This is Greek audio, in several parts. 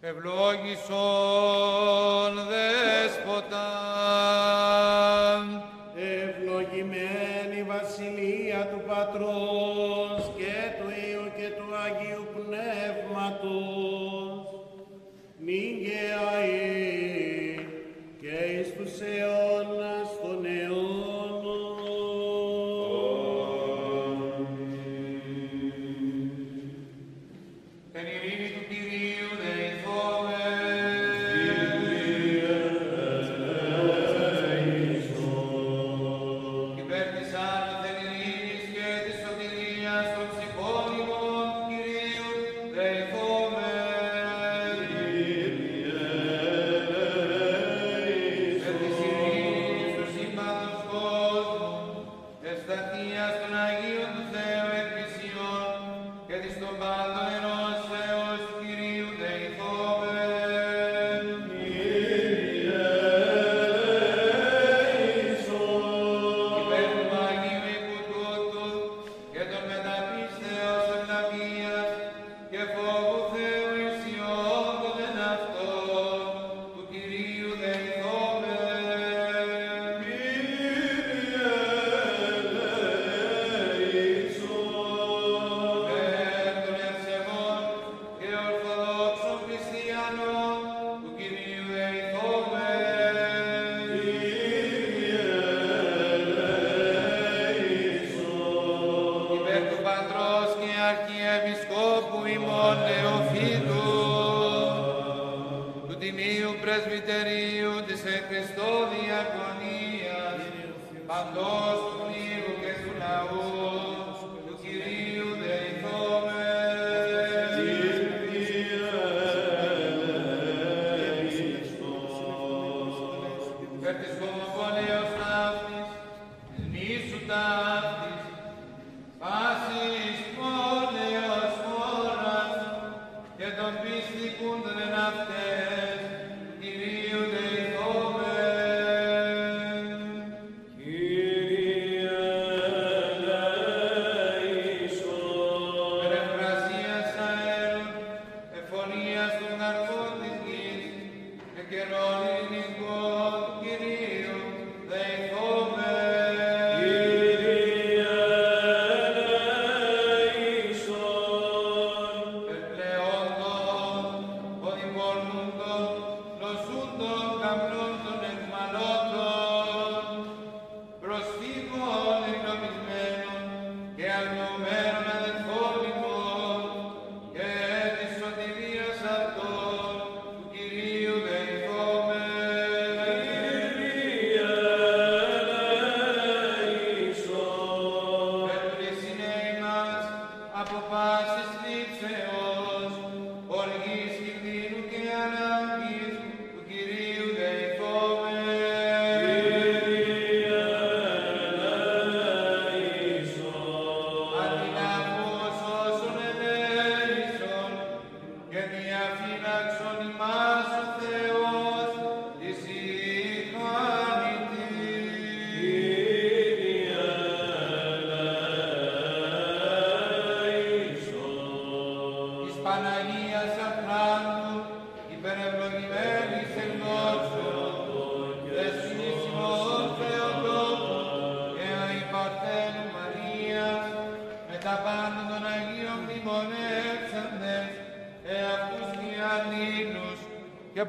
ευλόγησον δε.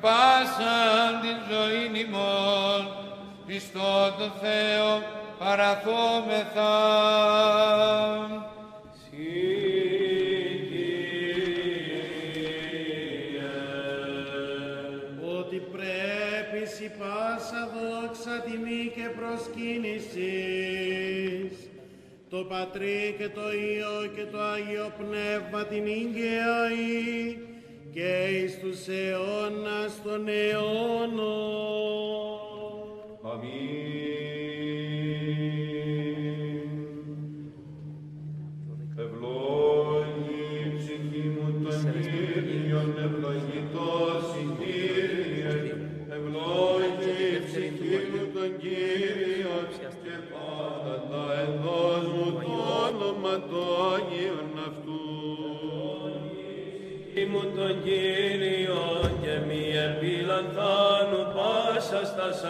πάσαν τη ζωή ημών, πιστό το Θεό παραθόμεθα. Ότι πρέπει η πάσα δόξα τιμή και προσκύνησης. το Πατρί το Υιό και το αγιοπνεύμα την ίγκαια ή και εις τους αιώνας των αιώνων.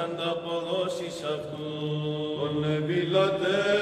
ανταποδώσεις αυτού. Τον επιλατέ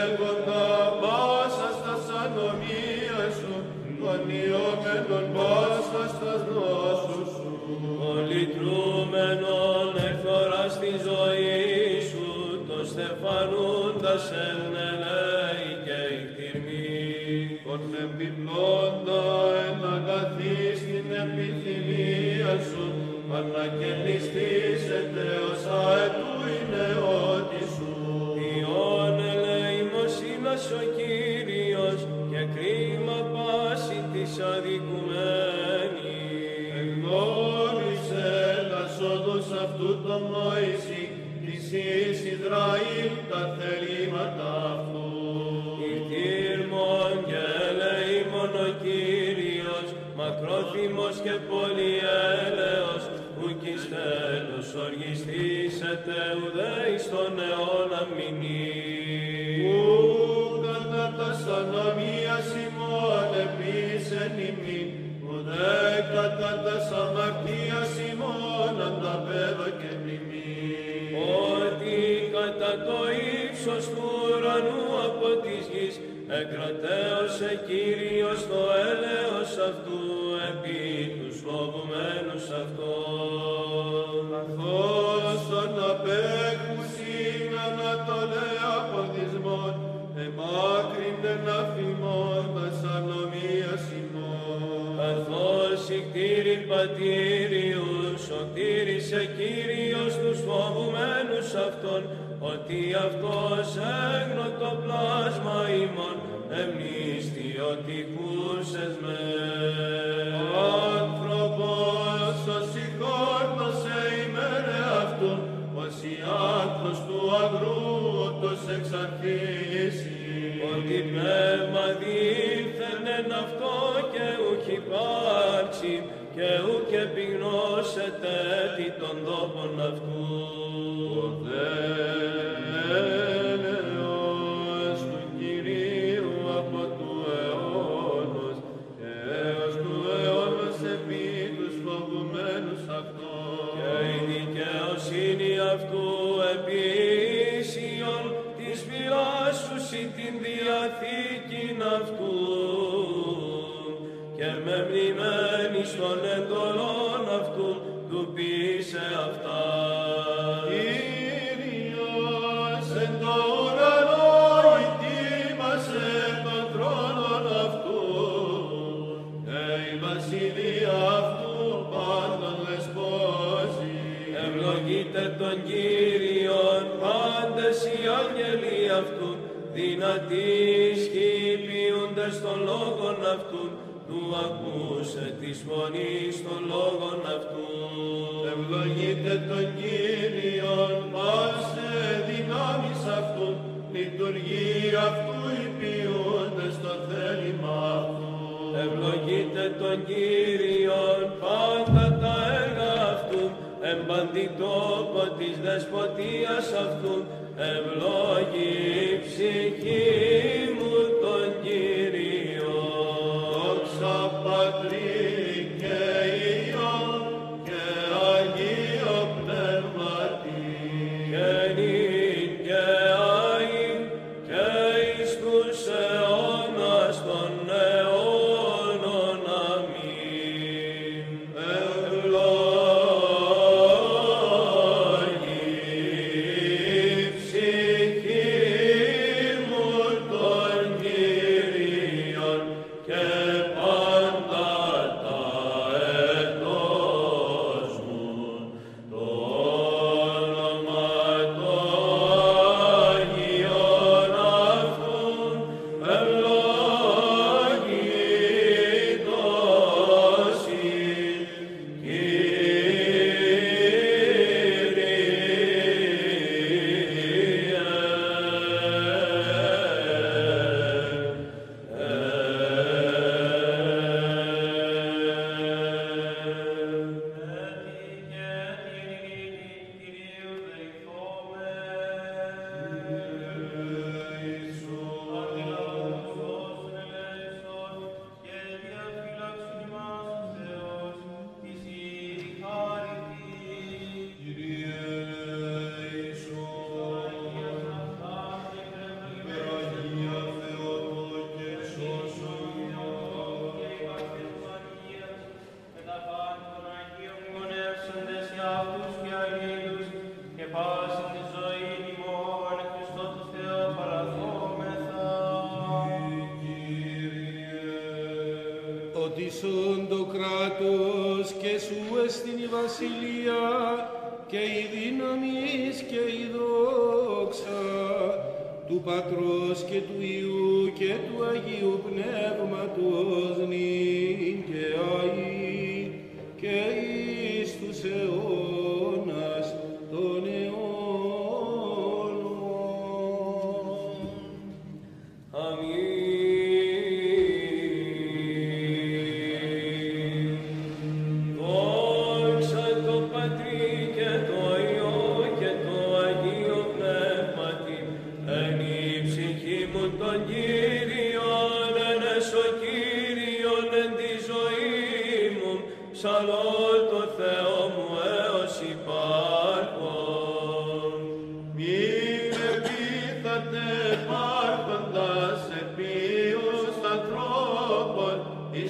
εσύ την διαθήκη αυτού και με μνημένη στον εντολό της χύπιοντας των λόγον αυτού, του ακούσε της φωνής των λόγων αυτού. Ευλογείτε τον Κύριον, πάσε δυνάμεις αυτού, λειτουργεί αυτού υπηρούντες το θέλημα αυτού. Ευλογείτε τον Κύριον, πάντα τα έργα αυτού, εμπαντιτόπο της δεσποτείας αυτού,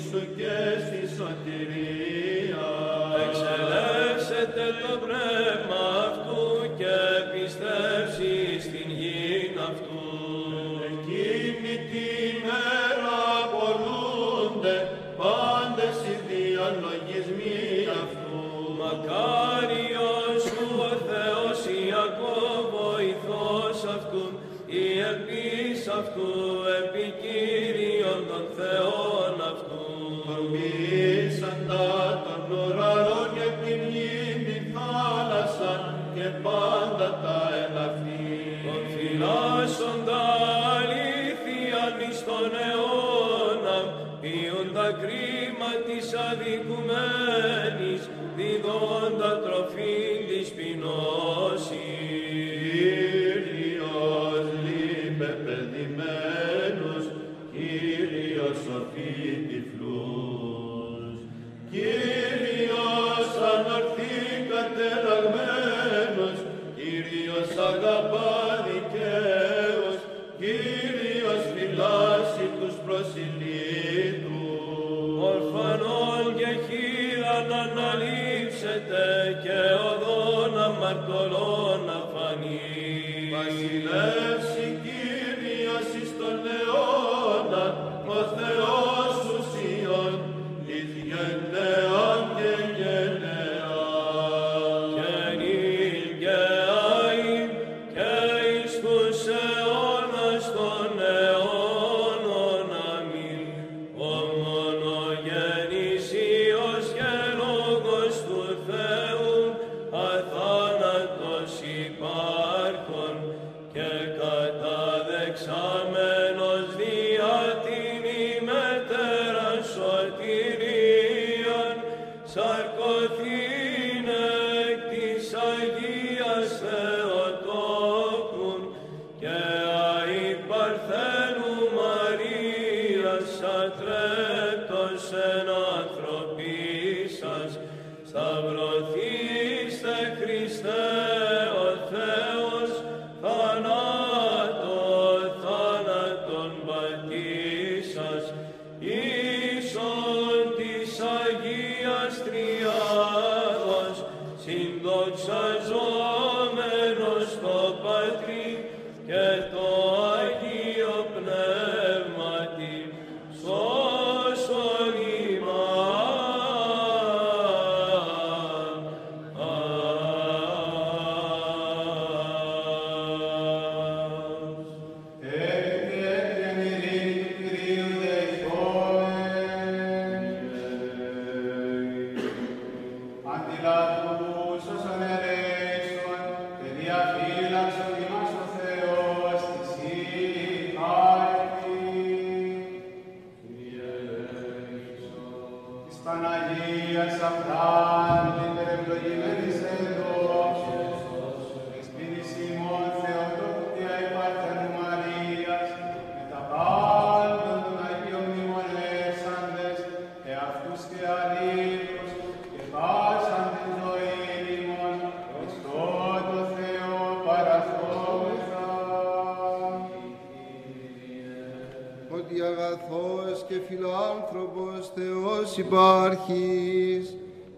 Χριστό και στη.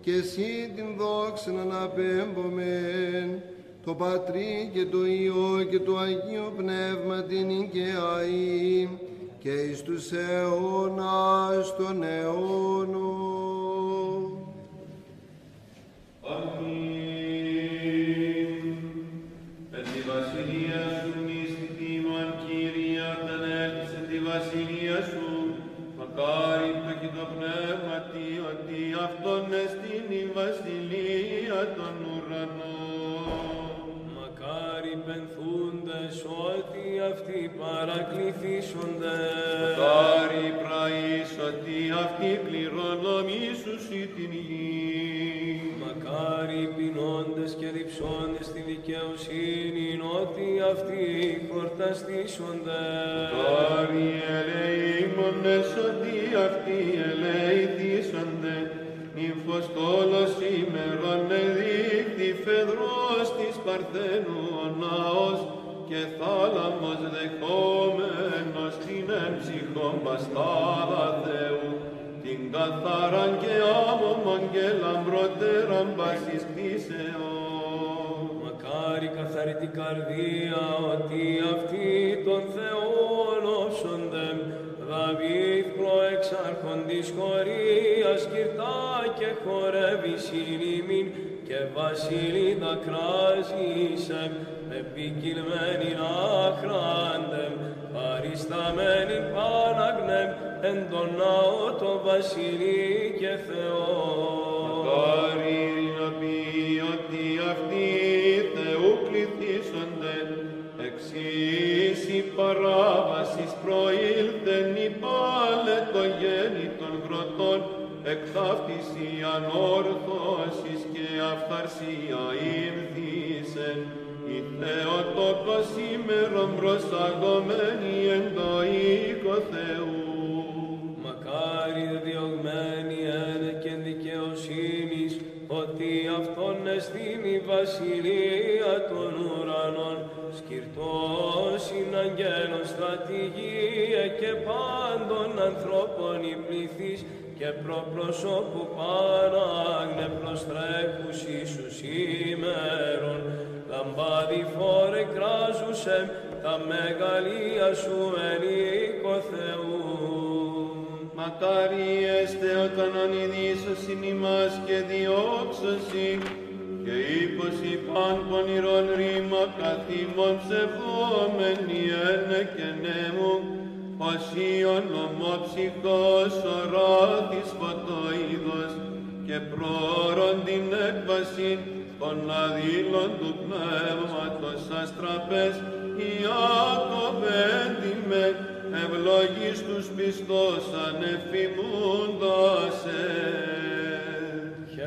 και εσύ την δόξα να αναπέμπομεν, το Πατρί και το Υιό και το Αγίο Πνεύμα την οικαιαή και εις τους αιώνας των αιώνων. Αμήν. Εν τη βασιλεία σου μίστη αν Κυρία, δεν έλυσε τη βασιλεία σου, μακάρι το και το πνεύμα τι, ότι αυτόν εστί βασιλεία των ουρανών. Μακάρι πενθούντες ότι αυτοί παρακληθήσονται. Μακάρι πραείς ότι αυτοί κληρονομήσουσι την γη. Μακάρι πεινώντες και διψώντες στη δικαιοσύνη ότι αυτοί χορταστήσονται. Μακάρι ελεήμονες ότι Νυμφοστόλος ημερών εδείχθη φεδρός της Παρθένου ο ναός και θάλαμος δεχόμενος την εμψυχόν παστάδα Θεού την καθαράν και άμωμον και λαμπρότεραν πάσης κτήσεων. Μακάρι καθαρή την καρδία ότι αυτοί των Θεών προεξάρχον της χωρίας κυρτά και χορεύει συνήμην και βασίλειδα κράζησεμ επικυλμένην άχραντεμ παρισταμένην πάναγνεμ εν τον ναό το βασιλεί και Θεός. Μακάρι να πει ότι αυτοί Θεού κληθήσονται, εξής η παράβασης προήλθεν γροτών, εκθαύτηση ανόρθωσης και αυθαρσία ήρθησεν, η Θεοτόκο σήμερον προσαγωμένη εν το οίκο Θεού. Μακάρι διωγμένοι εν και δικαιοσύνης, ότι αυτόν εστίν η βασιλεία των ουρανών, σκυρτός είναι αγγέλων στρατηγίε και πάντων ανθρώπων η πληθύς, και προπροσώπου παράγνε προστρέχους Ιησούς ημέρων, λαμπάδι φόρε κράζουσεμ, τα μεγαλεία σου εν οίκο Θεού. Μακάρι έστε όταν ονειδήσωσιν ημάς και διώξωσι και ύποσι παν πονηρών ρήμα καθήμων ψευδόμενοι ένε και νέμου οσίων ομόψυχος οράτης φωτοειδος και πρόωρον την έκβαση των αδήλων του πνεύματος αστραπές Ιάκωβέντιμε ευλογείς τους πιστός ανεφημούντας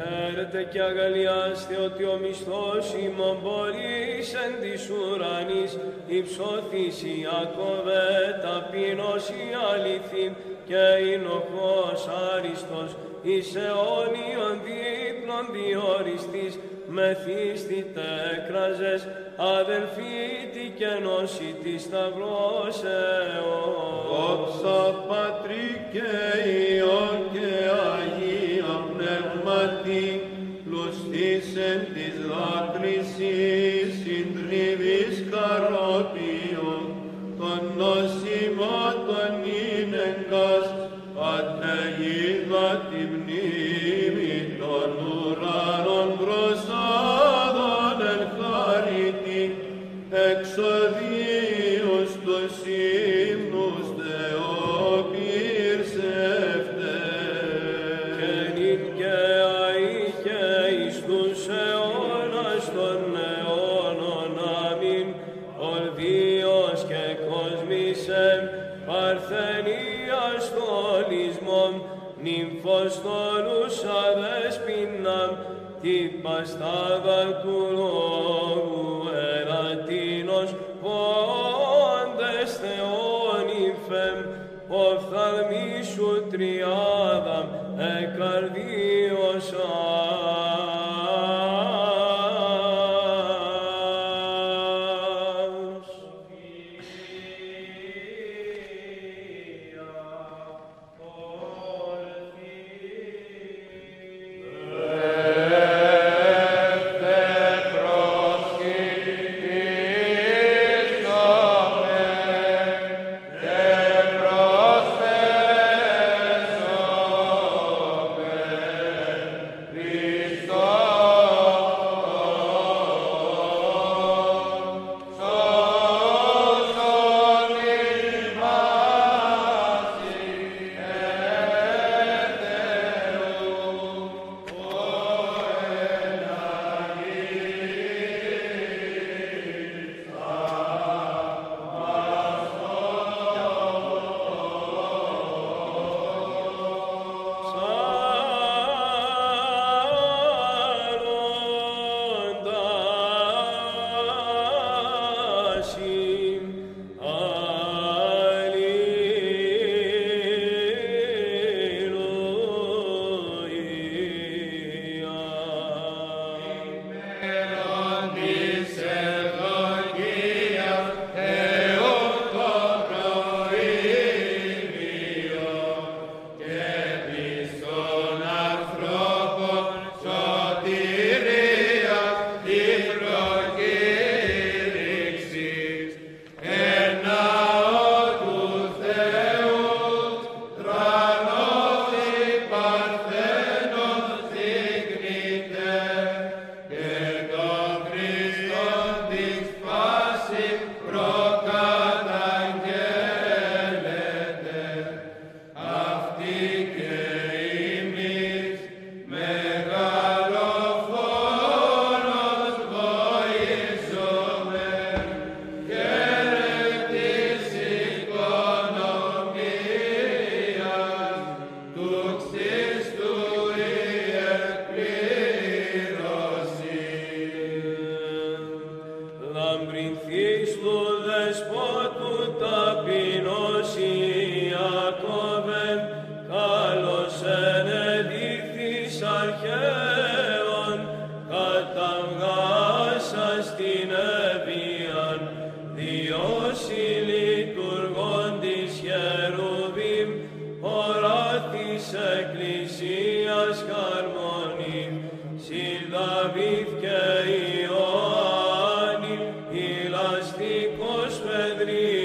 Χαίρετε και αγαλιάστε ότι ο μισθός ημών μπορείς εν της ουρανής. Υψώθης Ιακώβε ταπεινός η αληθή και εινοχός άριστος εις αιώνιον δίπλων διοριστής. Μεθύστη τέκραζες αδελφοί τι και νόση της σταυρός αιών. Δόξα Πατρί και Υιόν και Αγία Πνεύματι, πλουστήσεν της δάκρυσης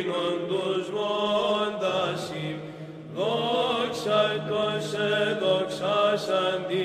πεδρίνων τους μόντασι, δόξα το σε δόξας αντιχριστόν,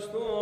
estoy.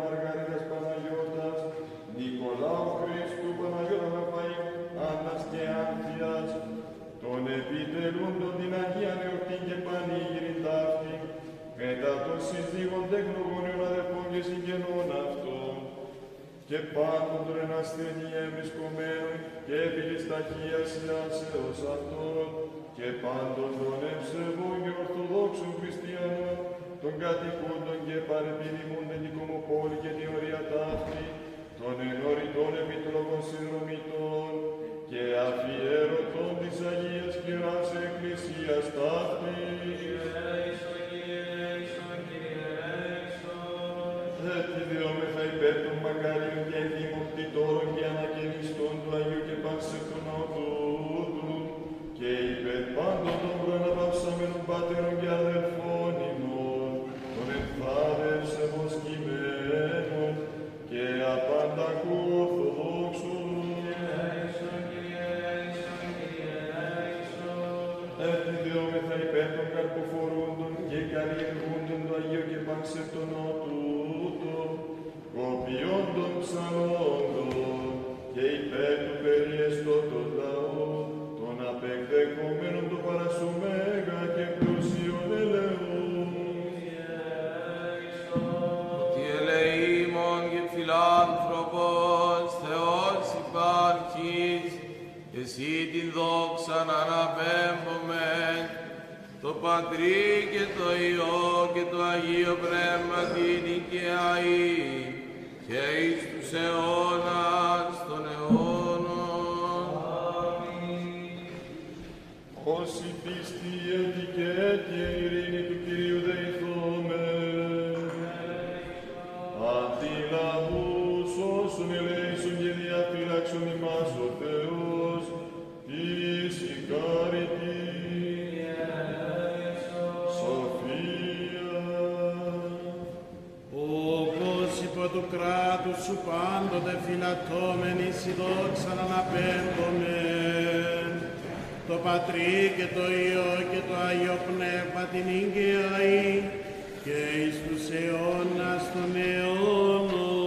Μαργαρίτας Παναγιώτας, Νικολάου Χριστού Παναγιώτα Παπαή, Άννας και Άμφιας, τον επιτελούντον την Αγία Νεωτή και Πανήγυρη ταύτη, κατά των συζύγων τεκνογονιών αδερφών και συγγενών αυτών, και πάντων τον ενασθενή εμισκομένων και επί της ταχείας συνάσεως αυτών, και πάντων των ευσεβών και ορθοδόξων χριστιανών, των κατοικούντων και παρεπιδημούντων την κομοπόλη και την ορία ταύτη, των ενωριτών επιτρόπων συνδρομητών και αφιέρωτων της Αγίας Κυράς Εκκλησίας ταύτης. Έτσι διόμεθα υπέρ των μακάριων και δημοκτητόρων και ανακαινιστών του Αγίου και Πανσεκτονοδούτου και υπέρ πάντων των προαναπαυσαμένων πατέρων καρποφορούντων και καλλιεργούντων του Αγίου και Πανσεκτονοδούτου, κοπιόντων ψαλόντων και υπέρ του περιεστώτος λαού, των απεκδεχομένων το παρασωμέγα και πλούσιον ελεούν. Ότι ελεήμων και φιλάνθρωπος Θεός υπάρχεις, εσύ την δόξα να αναπέμπομεν, το Πατρί και το Υιό και το Αγίο Πνεύμα την οικιαή και εις τους αιώνας των αιώνων. Όσοι πίστη έτη και κράτους σου πάντοτε φυλατώμενοι η δόξα να αναπέμπομεν. Το Πατρί και το Υιό και το Άγιο Πνεύμα την Ήγαιαη και εις τους αιώνας των αιώνων.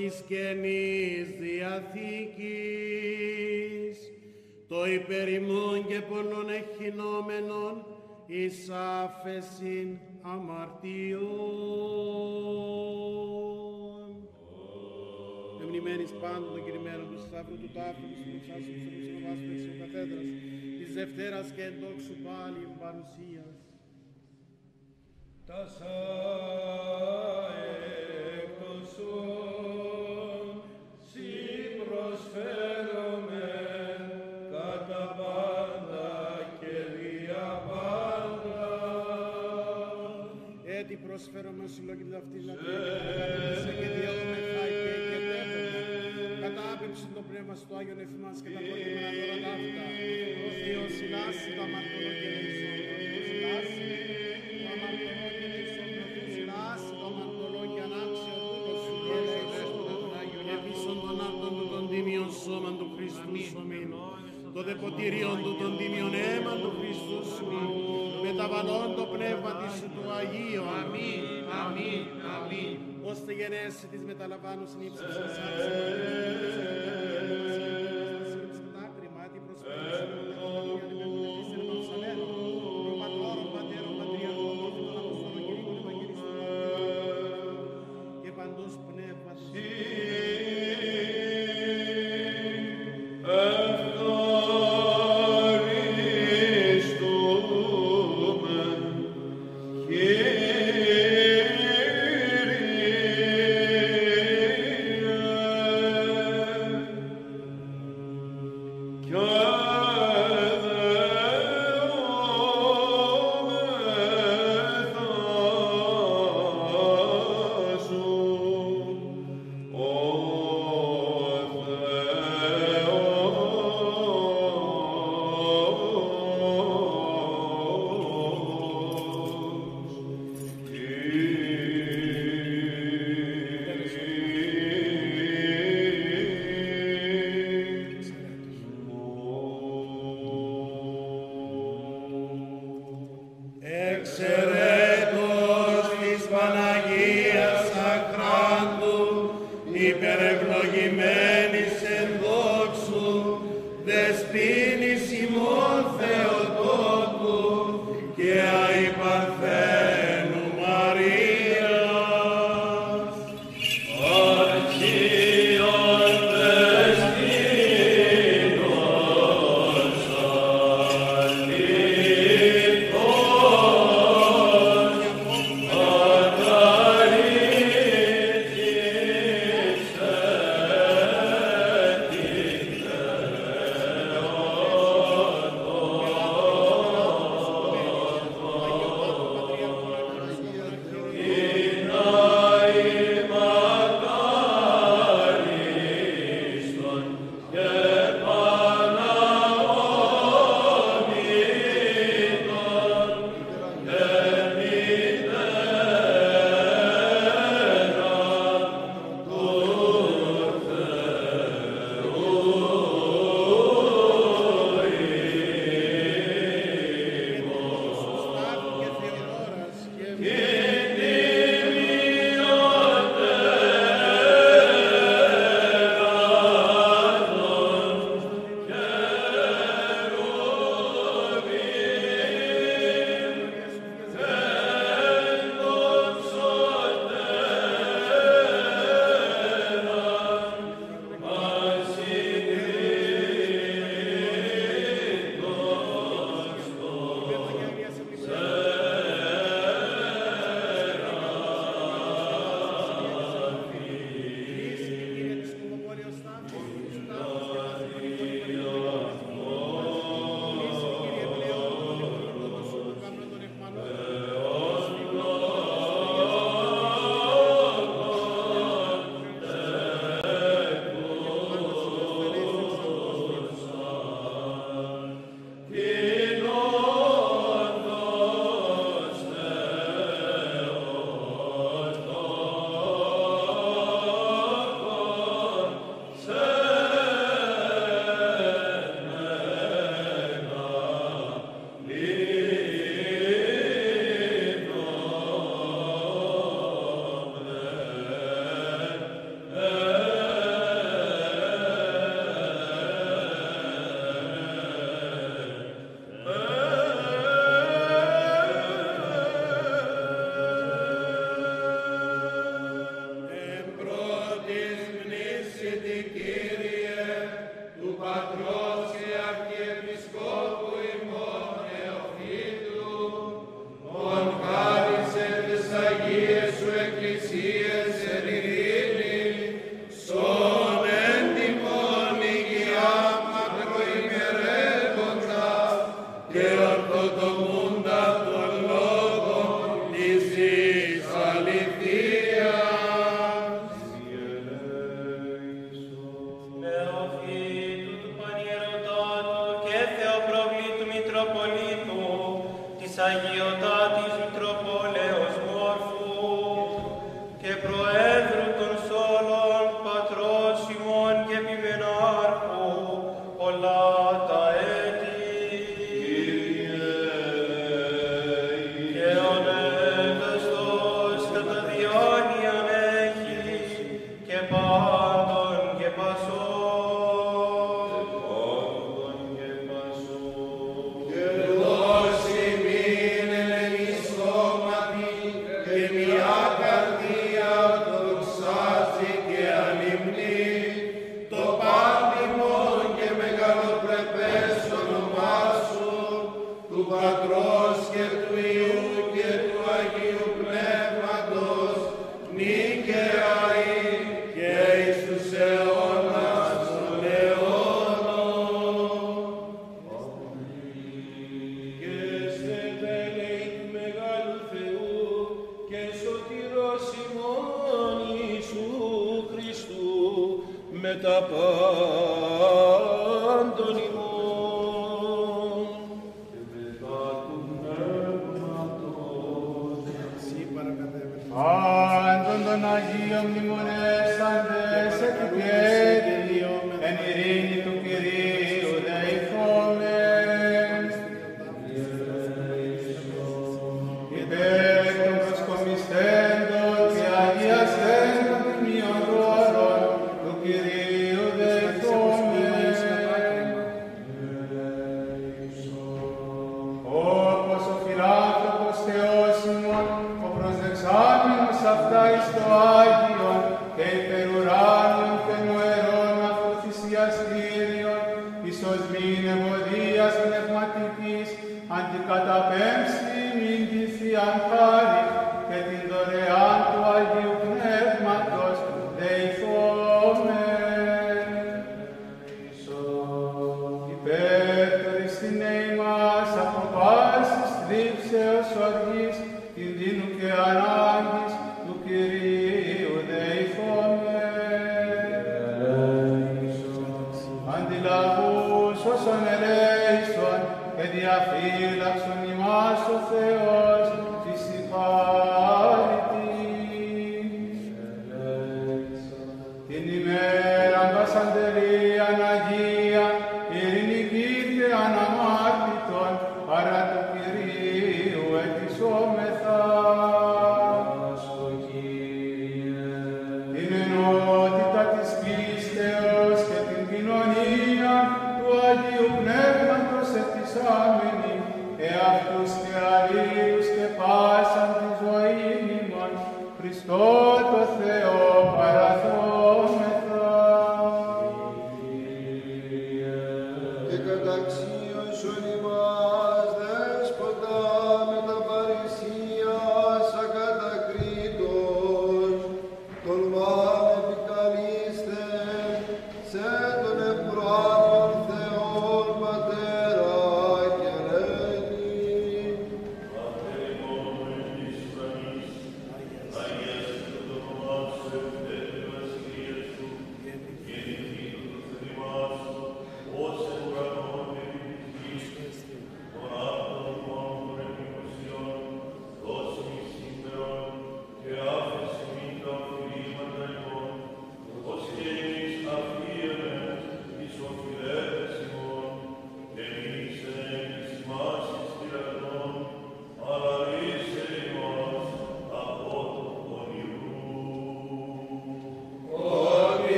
Της Καινής Διαθήκης, το υπερημών και πολλών εχεινόμενων εις άφεσιν αμαρτιών. Εμνημένης πάντων των κηρυμμένων του Σταύρου του Τάφου, του Συνουξάσου, του Συνοβάσου, του Εξίου Καθέδρας, της Δευτέρας και εντόξου πάλι παρουσίας. Τα συλλογή αυτής να σε και διαούμεθα και εκετεύομαι. Κατά άπεψη το πνεύμα στο Άγιον εφημάς και τα πολύμενα τώρα ταύτα. Ο Θεός συλλάσει το αμαρτωλό και λύσον. Ο Θεός συλλάσει το αμαρτωλό και λύσον. Ο Θεός συλλάσει το αμαρτωλό και ανάξιο τούτο σου και ελέησον. Επίσον των άρτων του των τίμιων σώμαν του Χριστού σωμήν. Το δεποτηρίον του των τίμιων αίμα του Χριστού σου. Μεταβαλών το πνεύμα της σου του Αγίου. Αμήν. Αμήν. Αμήν. Ώστε γενέσει της μεταλαμβάνου συνήψης και καταξίωσον ημάς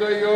Πατρί και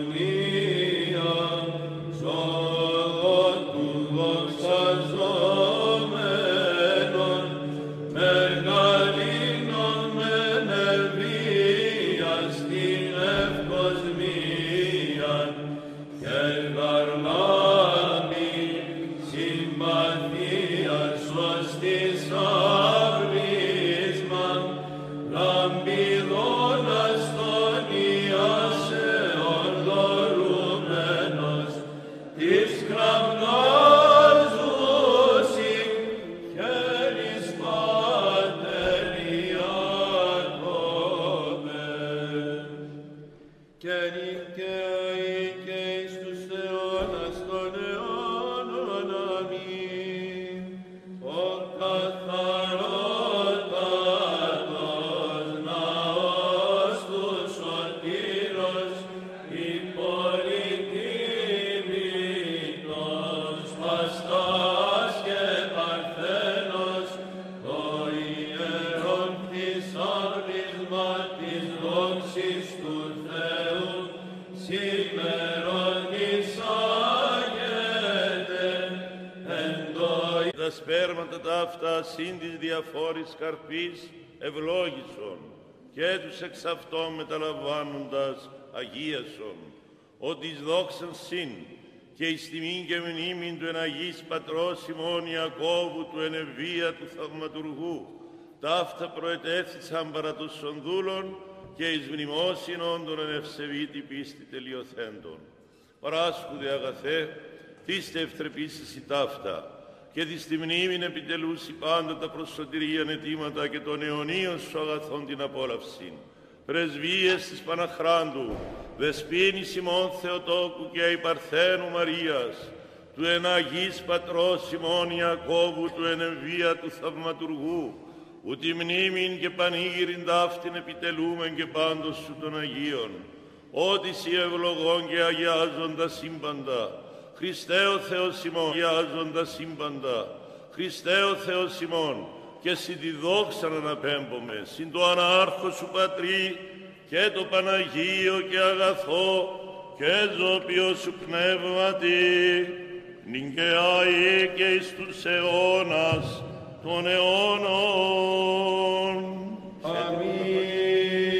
Amém. Εξ αυτών μεταλαμβάνοντας αγίασον, ότι εις δόξαν συν και εις τιμήν και μνήμην του εν Αγής Πατρός ημών Ιακώβου του ενεβία του θαυματουργού, ταύτα προετέθησαν παρά τους σονδούλων και εις μνημόσυνον των εν ευσεβήτη πίστη τελειοθέντων. Παράσκουδε αγαθέ, τίστε ευθρεπήσεις η ταύτα, και της τη μνήμην επιτελούσι πάντα τα προσωτηρίαν αιτήματα και των αιωνίων σου αγαθών την απόλαυση. Πρεσβείες της Παναχράντου, Δεσπίνη Σιμών Θεοτόκου και η Παρθένου Μαρίας, του εν Αγής Πατρός Σιμών Ιακώβου, του εν εμβία του Θαυματουργού, που τη μνήμην και πανήγυριν ταύτην επιτελούμεν και πάντως σου των Αγίων, ότις σοι ευλογών και αγιάζοντα σύμπαντα, Χριστέ ο Θεός ημών, αγιάζοντα σύμπαντα, Χριστέ ο Θεός ημών, και συ τη δόξα να αναπέμπομε, συν το ανάρχο σου Πατρί, και το Παναγίο και αγαθό, και ζώπιο σου πνεύματι, νυγκαιάι και εις τους αιώνας των αιώνων. Αμήν.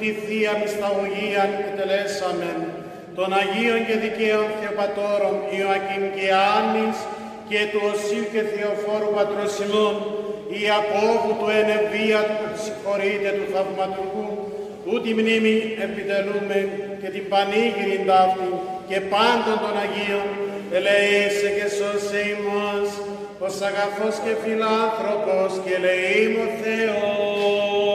Τη Θεία Μυσταγωγία επιτελέσαμεν, των Αγίων και Δικαίων Θεοπατώρων Ιωακήμ και Άννης και του Οσίου και Θεοφόρου Πατρός ημών, Ιακώβου του Ενεβία του συγχωρείτε του Θαυματουργού, τούτη μνήμη επιτελούμε και την πανήγυρη ταύτη και πάντων των Αγίων, ελεήσε και σώσε ημάς, ως αγαθός και φιλάνθρωπος και ελεήμο Θεός.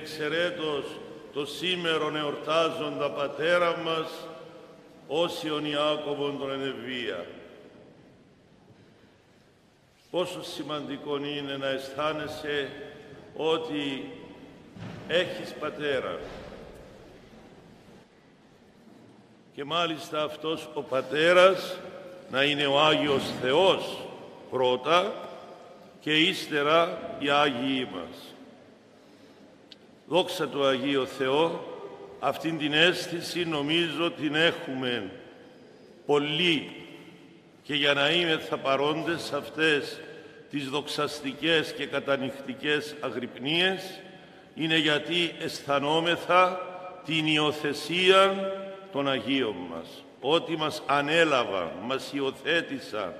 Εξαιρέτως το σήμερον εορτάζοντα Πατέρα μας, όσιον Ιάκωβον τον Ενεβία. Πόσο σημαντικό είναι να αισθάνεσαι ότι έχεις Πατέρα. Και μάλιστα αυτός ο Πατέρας να είναι ο Άγιος Θεός πρώτα και ύστερα οι Άγιοι μας. Δόξα του Αγίου Θεό, αυτήν την αίσθηση νομίζω την έχουμε πολύ και για να είμαι θα παρόντες σε αυτές τις δοξαστικές και κατανυχτικές αγρυπνίες είναι γιατί αισθανόμεθα την υιοθεσία των Αγίων μας. Ότι μας ανέλαβαν, μας υιοθέτησαν,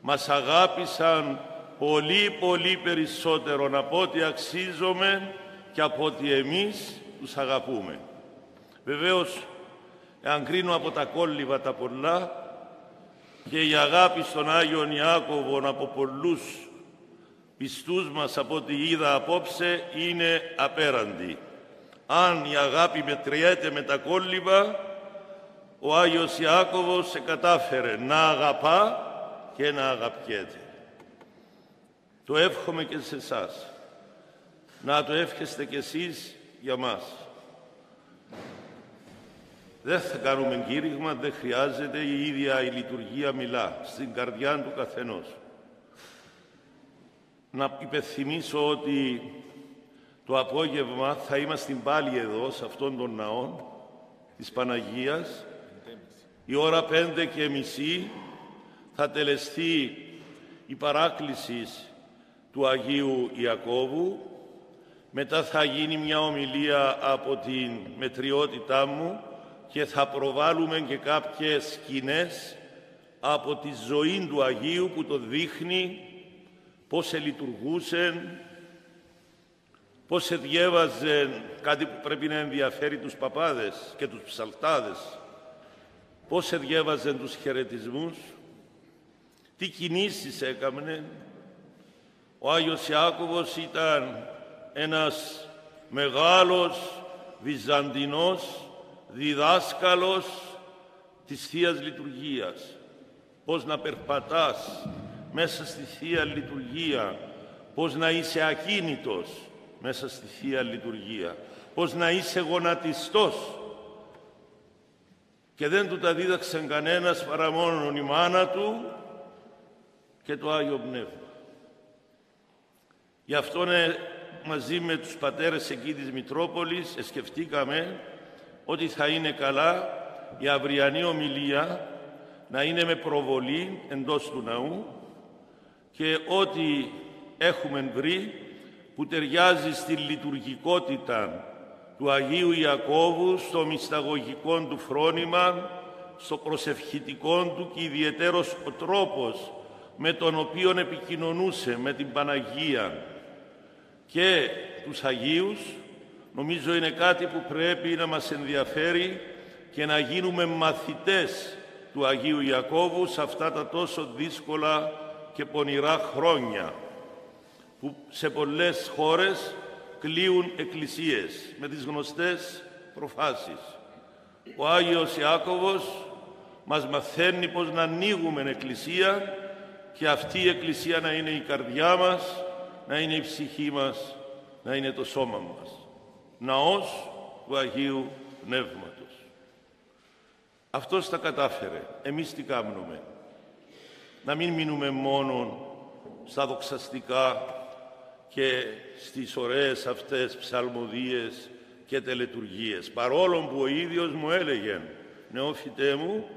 μας αγάπησαν πολύ πολύ περισσότερο από ό,τι αξίζουμε και από ό,τι εμείς τους αγαπούμε. Βεβαίως, εάν κρίνω από τα κόλληβα τα πολλά και η αγάπη στον Άγιον Ιάκωβον από πολλούς πιστούς μας από ό,τι είδα απόψε είναι απέραντη. Αν η αγάπη μετριέται με τα κόλληβα, ο Άγιος Ιάκωβος σε κατάφερε να αγαπά και να αγαπιέται. Το εύχομαι και σε εσάς. Να το εύχεστε κι εσείς για μας. Δεν θα κάνουμε κήρυγμα, δεν χρειάζεται, η ίδια η λειτουργία μιλά στην καρδιά του καθενός. Να υπενθυμίσω ότι το απόγευμα θα είμαστε πάλι εδώ, σε αυτόν τον ναό της Παναγίας. Η ώρα πέντε και μισή θα τελεστεί η παράκληση του Αγίου Ιακώβου. Μετά θα γίνει μια ομιλία από την μετριότητά μου και θα προβάλλουμε και κάποιες σκηνές από τη ζωή του Αγίου που το δείχνει πώς λειτουργούσε, πώς διέβαζε κάτι που πρέπει να ενδιαφέρει τους παπάδες και τους ψαλτάδες, πώς διέβαζε τους χαιρετισμούς, τι κινήσεις έκαμνε. Ο Άγιος Ιάκωβος ήταν ένας μεγάλος Βυζαντινός διδάσκαλος της Θείας Λειτουργίας. Πώς να περπατάς μέσα στη Θεία Λειτουργία, πώς να είσαι ακίνητος μέσα στη Θεία Λειτουργία, πώς να είσαι γονατιστός. Και δεν του τα δίδαξε κανένας παρά μόνο η μάνα του και το Άγιο Πνεύμα. Γι' αυτό ναι, μαζί με τους πατέρες εκεί της Μητρόπολης σκεφτήκαμε ότι θα είναι καλά η αυριανή ομιλία να είναι με προβολή εντός του ναού και ό,τι έχουμε βρει που ταιριάζει στη λειτουργικότητα του Αγίου Ιακώβου, στο μυσταγωγικό του φρόνημα, στο προσευχητικό του και ιδιαιτέρως ο τρόπος με τον οποίο επικοινωνούσε με την Παναγία και τους Αγίους, νομίζω είναι κάτι που πρέπει να μας ενδιαφέρει και να γίνουμε μαθητές του Αγίου Ιακώβου σε αυτά τα τόσο δύσκολα και πονηρά χρόνια που σε πολλές χώρες κλείουν εκκλησίες με τις γνωστές προφάσεις. Ο Άγιος Ιάκωβος μας μαθαίνει πως να ανοίγουμε εκκλησία και αυτή η εκκλησία να είναι η καρδιά μας, να είναι η ψυχή μας, να είναι το σώμα μας. Ναός του Αγίου Πνεύματος. Αυτός τα κατάφερε. Εμείς τι κάνουμε; Να μην μείνουμε μόνο στα δοξαστικά και στις ωραίες αυτές ψαλμοδίες και τελετουργίες. Παρόλο που ο ίδιος μου έλεγε, νεόφιτέ μου,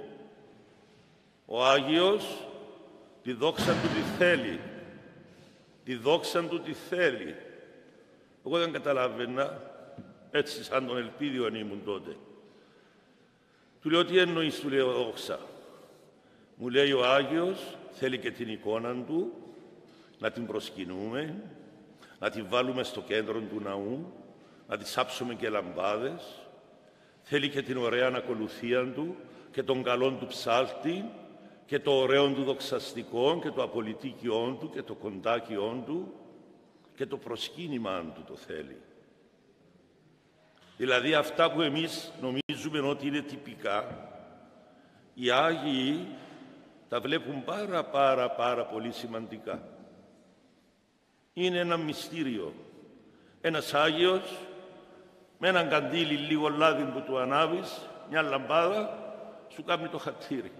ο Άγιος τη δόξα του τη θέλει. Τη δόξα του τη θέλει. Εγώ δεν καταλάβαινα, έτσι σαν τον ελπίδιο αν ήμουν τότε. Του λέω τι εννοείς, του λέω δόξα. Μου λέει ο Άγιος, θέλει και την εικόνα του, να την προσκυνούμε, να την βάλουμε στο κέντρο του ναού, να τη σάψουμε και λαμπάδες. Θέλει και την ωραία ακολουθία του και τον καλόν του ψάλτη και το ωραίο του δοξαστικό και το απολυτίκιόν του και το κοντάκιόν του και το προσκύνημά του το θέλει. Δηλαδή αυτά που εμείς νομίζουμε ότι είναι τυπικά, οι Άγιοι τα βλέπουν πάρα πάρα πάρα πολύ σημαντικά. Είναι ένα μυστήριο. Ένας Άγιος με έναν καντήλι λίγο λάδι που του ανάβεις, μια λαμπάδα, σου κάνει το χατήρι.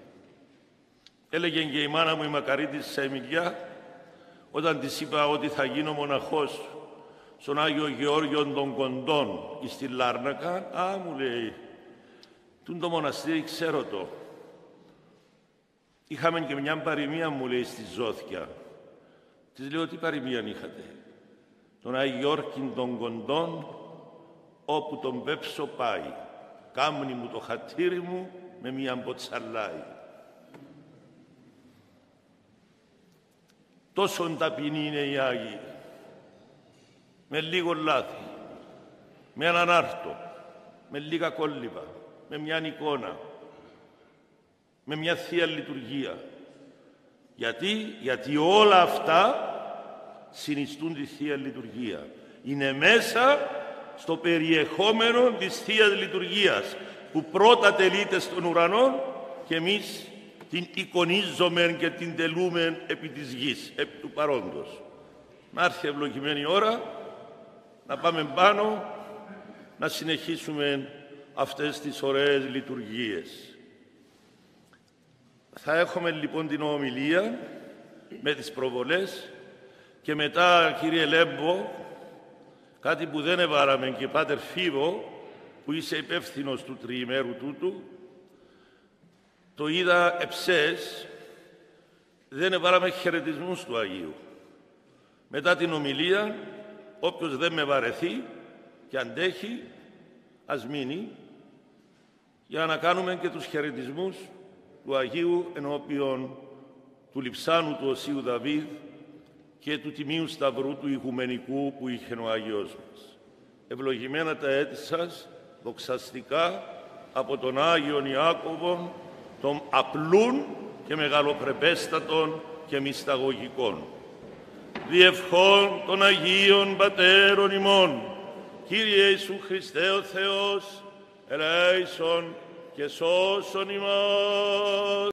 Έλεγε και η μάνα μου η Μακαρίτης σε Εμιλιά, όταν της είπα ότι θα γίνω μοναχός στον Άγιο Γεώργιο των Κοντών στη Λάρνακα, α, μου λέει, τούν το μοναστήρι ξέρω το. Είχαμε και μια παροιμία, μου λέει, στη Ζώθια. Της λέω, τι παροιμία είχατε. Τον Άγιο Γεώργιο των Κοντών, όπου τον πέψω πάει. Κάμνη μου το χατήρι μου με μια μποτσαλάι. Τόσο ταπεινοί είναι οι Άγιοι. Με λίγο λάθη, με έναν άρτο, με λίγα κόλληβα, με μια εικόνα, με μια Θεία Λειτουργία. Γιατί, γιατί όλα αυτά συνιστούν τη Θεία Λειτουργία. Είναι μέσα στο περιεχόμενο της Θείας Λειτουργίας που πρώτα τελείται στον ουρανό και εμείς την εικονίζομεν και την τελούμεν επί της γης, επί του παρόντος. Να έρθει ευλογημένη ώρα, να πάμε πάνω, να συνεχίσουμε αυτές τις ωραίες λειτουργίες. Θα έχουμε λοιπόν την ομιλία με τις προβολές και μετά, κύριε Λέμπο, κάτι που δεν εβάραμε και πάτερ Φίβο, που είσαι υπεύθυνος του τριημέρου τούτου, το είδα εψές, δεν έβαλαμε χαιρετισμούς του Αγίου. Μετά την ομιλία, όποιος δεν με βαρεθεί και αντέχει, ας μείνει, για να κάνουμε και τους χαιρετισμούς του Αγίου ενώπιον του Λιψάνου του Οσίου Δαβίδ και του Τιμίου Σταυρού του Ηγουμενικού που είχε ο Άγιος μας. Ευλογημένα τα έτη σας, δοξαστικά, από τον Άγιον Ιάκωβον, των απλούν και μεγαλοπρεπέστατων και μυσταγωγικών. Διευχών των Αγίων Πατέρων ημών, Κύριε Ιησού Χριστέ ο Θεός, ελέησον και σώσον ημάς.